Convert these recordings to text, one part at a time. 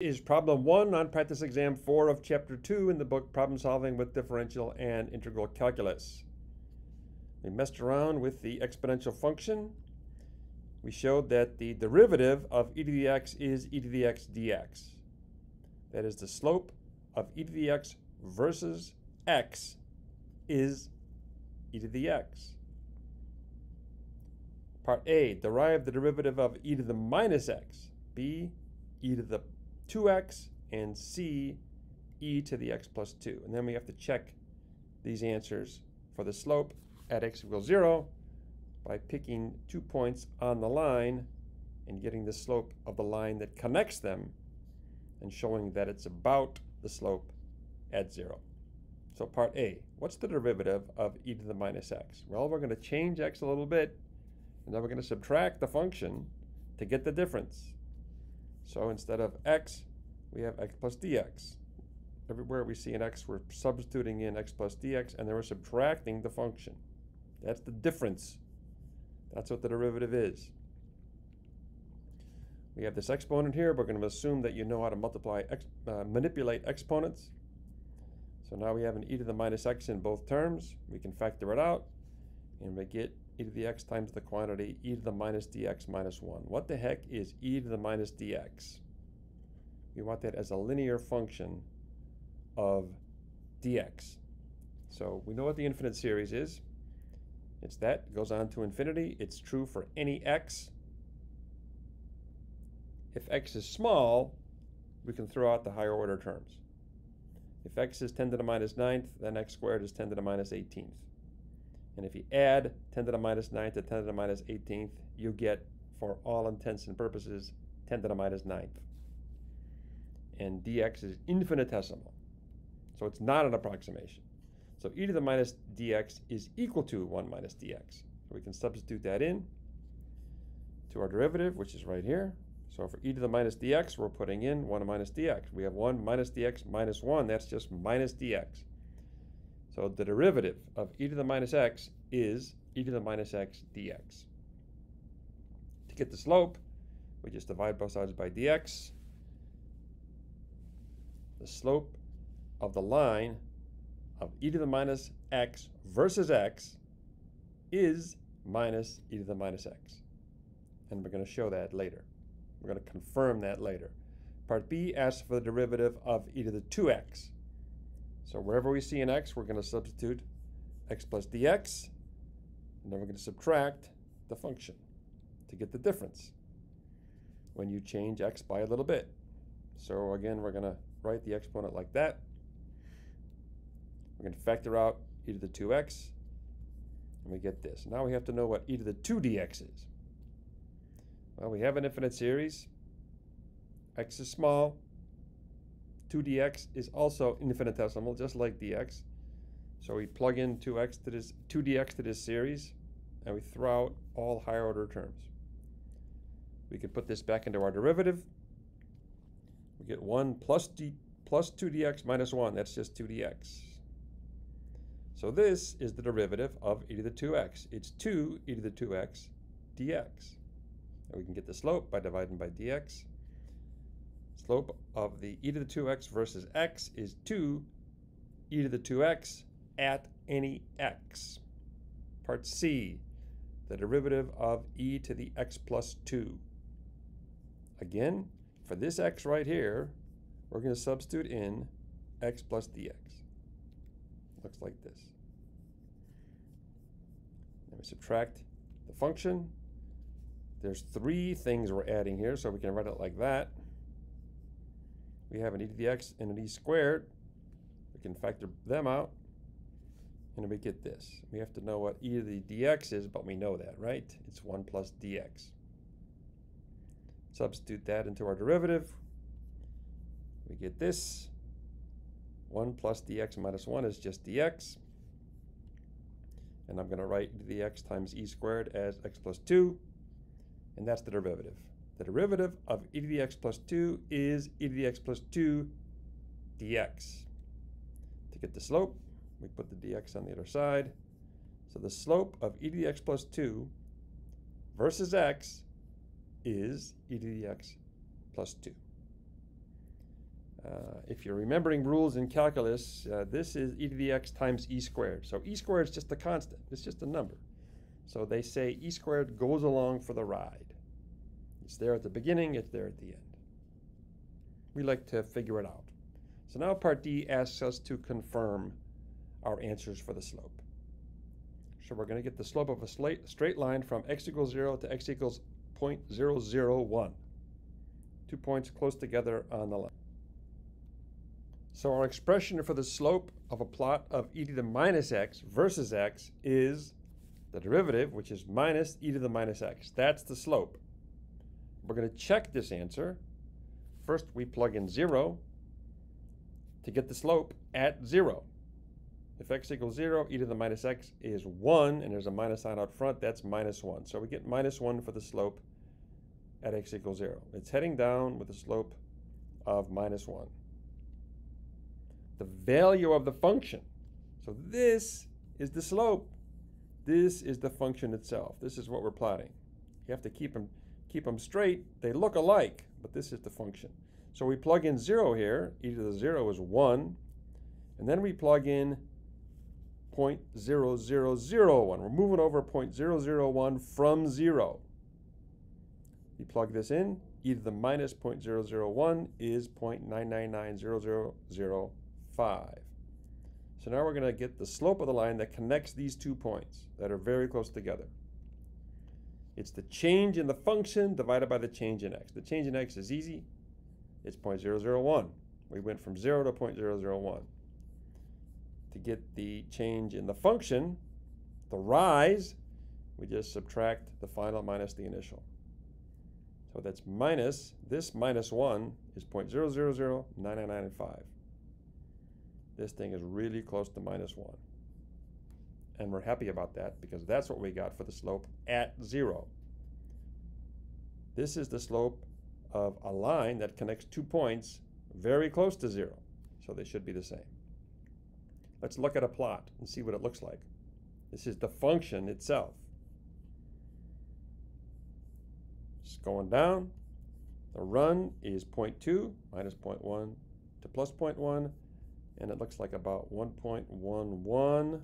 is problem one on practice exam four of chapter two in the book Problem Solving with Differential and Integral Calculus. We messed around with the exponential function. We showed that the derivative of e to the x is e to the x dx. That is the slope of e to the x versus x is e to the x. Part A, derive the derivative of e to the minus x. B, e to the 2x, and c, e to the x plus 2. And then we have to check these answers for the slope at x equals 0 by picking two points on the line and getting the slope of the line that connects them and showing that it's about the slope at 0. So part A, what's the derivative of e to the minus x? Well, we're going to change x a little bit, and then we're going to subtract the function to get the difference. So instead of x, we have x plus dx. Everywhere we see an x, we're substituting in x plus dx, and then we're subtracting the function. That's the difference. That's what the derivative is. We have this exponent here. We're going to assume that you know how to multiply, ex, uh, manipulate exponents. So now we have an e to the minus x in both terms. We can factor it out, and we get e to the x times the quantity e to the minus dx minus 1. What the heck is e to the minus dx? We want that as a linear function of dx. So we know what the infinite series is. It's that, it goes on to infinity. It's true for any x. If x is small, we can throw out the higher order terms. If x is 10 to the minus 9th, then x squared is 10 to the minus 18th. And if you add 10 to the minus 9th to 10 to the minus 18th, you get, for all intents and purposes, 10 to the minus 9th. And dx is infinitesimal. So it's not an approximation. So e to the minus dx is equal to 1 minus dx. So we can substitute that in to our derivative, which is right here. So for e to the minus dx, we're putting in 1 minus dx. We have 1 minus dx minus 1. That's just minus dx. So the derivative of e to the minus x is e to the minus x dx. To get the slope, we just divide both sides by dx. The slope of the line of e to the minus x versus x is minus e to the minus x. And we're going to show that later. We're going to confirm that later. Part B asks for the derivative of e to the 2x. So wherever we see an x, we're going to substitute x plus dx, and then we're going to subtract the function to get the difference when you change x by a little bit. So again, we're going to write the exponent like that. We're going to factor out e to the 2x, and we get this. Now we have to know what e to the 2dx is. Well, we have an infinite series. x is small, 2dx is also infinitesimal, just like dx. So we plug in 2x to this 2dx to this series, and we throw out all higher order terms. We can put this back into our derivative. We get 1 plus, d, plus 2dx minus 1. That's just 2dx. So this is the derivative of e to the 2x. It's 2 e to the 2x dx. And we can get the slope by dividing by dx slope of the e to the 2x versus x is 2 e to the 2x at any x. Part C, the derivative of e to the x plus 2. Again, for this x right here, we're going to substitute in x plus dx. Looks like this. Then we subtract the function. There's three things we're adding here, so we can write it like that we have an e to the x and an e squared. We can factor them out, and we get this. We have to know what e to the dx is, but we know that, right? It's 1 plus dx. Substitute that into our derivative. We get this. 1 plus dx minus 1 is just dx. And I'm going to write e to the x times e squared as x plus 2. And that's the derivative. The derivative of e to the x plus 2 is e to the x plus 2 dx. To get the slope, we put the dx on the other side. So the slope of e to the x plus 2 versus x is e to the x plus 2. Uh, if you're remembering rules in calculus, uh, this is e to the x times e squared. So e squared is just a constant. It's just a number. So they say e squared goes along for the ride. It's there at the beginning, it's there at the end. We like to figure it out. So now part D asks us to confirm our answers for the slope. So we're going to get the slope of a straight line from x equals 0 to x equals 0.001. Two points close together on the line. So our expression for the slope of a plot of e to the minus x versus x is the derivative, which is minus e to the minus x. That's the slope. We're going to check this answer. First, we plug in 0 to get the slope at 0. If x equals 0, e to the minus x is 1, and there's a minus sign out front, that's minus 1. So we get minus 1 for the slope at x equals 0. It's heading down with a slope of minus 1 the value of the function. So this is the slope. This is the function itself. This is what we're plotting. You have to keep them, keep them straight. They look alike, but this is the function. So we plug in 0 here. e to the 0 is 1. And then we plug in 0.0001. We're moving over 0.001 from 0. You plug this in, e to the minus 0.001 is 0.9990005. 5. So now we're going to get the slope of the line that connects these two points that are very close together. It's the change in the function divided by the change in x. The change in x is easy. It's 0.001. We went from 0 to 0.001. To get the change in the function, the rise, we just subtract the final minus the initial. So that's minus, this minus 1 is 0.00099995. This thing is really close to minus 1. And we're happy about that because that's what we got for the slope at 0. This is the slope of a line that connects two points very close to 0. So they should be the same. Let's look at a plot and see what it looks like. This is the function itself. It's going down. The run is 0.2 minus 0.1 to plus 0.1 and it looks like about 1.11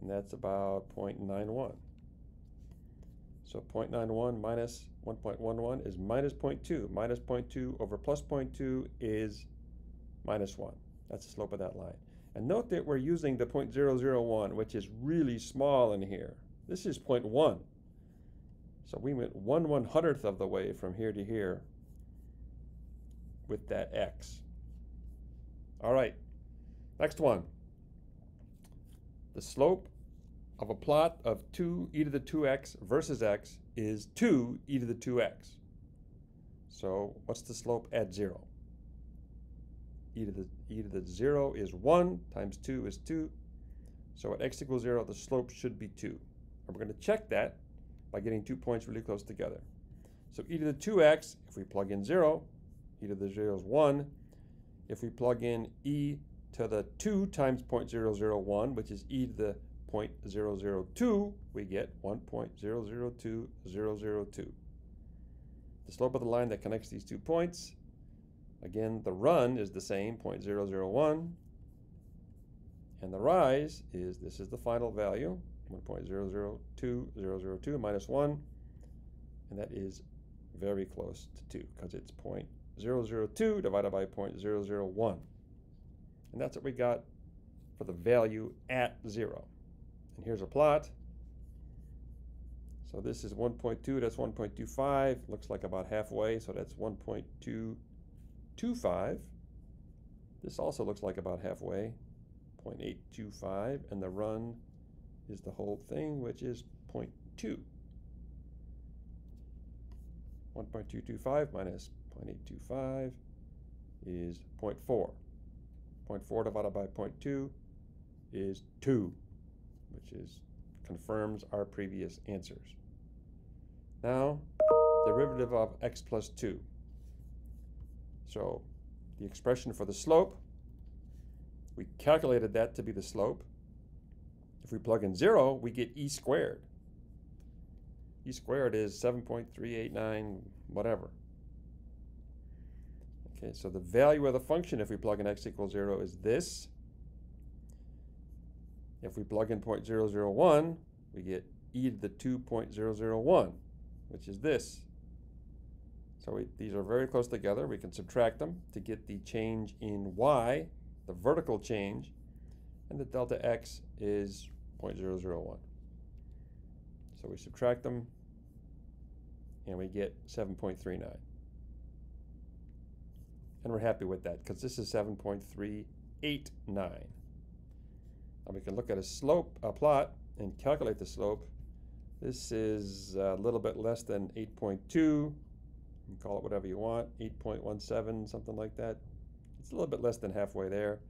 and that's about 0.91 so 0.91 minus 1.11 is minus 0.2 minus 0.2 over plus 0.2 is minus 1 that's the slope of that line. And note that we're using the 0.001 which is really small in here. This is 0.1 so we went 1 one hundredth of the way from here to here with that x. All right Next one. The slope of a plot of 2 e to the 2x versus x is 2 e to the 2x. So what's the slope at 0? e to the e to the 0 is 1 times 2 is 2. So at x equals 0, the slope should be 2. And we're going to check that by getting two points really close together. So e to the 2x, if we plug in 0, e to the 0 is 1. If we plug in e to the 2 times 0.001, which is e to the 0.002, we get 1.002002. The slope of the line that connects these two points, again, the run is the same, 0.001, and the rise is, this is the final value, 1.002002 minus 1, and that is very close to 2 because it's 0.002 divided by 0.001. And that's what we got for the value at 0. And here's a plot. So this is 1.2, that's 1.25, looks like about halfway, so that's 1.225. This also looks like about halfway, 0.825, and the run is the whole thing, which is 0.2. 1.225 minus 0.825 is 0.4. 0.4 divided by 0.2 is 2, which is confirms our previous answers. Now, derivative of x plus 2. So the expression for the slope, we calculated that to be the slope. If we plug in 0, we get e squared. e squared is 7.389 whatever. Okay, so the value of the function if we plug in x equals 0 is this. If we plug in 0.001, we get e to the 2.001, which is this. So we, these are very close together. We can subtract them to get the change in y, the vertical change, and the delta x is 0.001. So we subtract them, and we get 7.39. And we're happy with that because this is 7.389. Now we can look at a slope, a plot, and calculate the slope. This is a little bit less than 8.2 you call it whatever you want, 8.17, something like that. It's a little bit less than halfway there.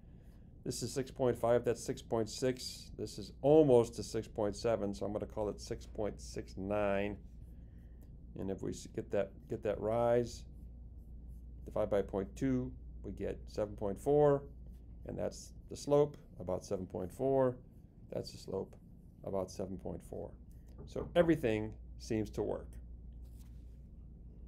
This is 6.5, that's 6.6. This is almost to 6.7, so I'm going to call it 6.69. And if we get that get that rise, divide by 0.2, we get 7.4, and that's the slope, about 7.4. That's the slope, about 7.4. So everything seems to work.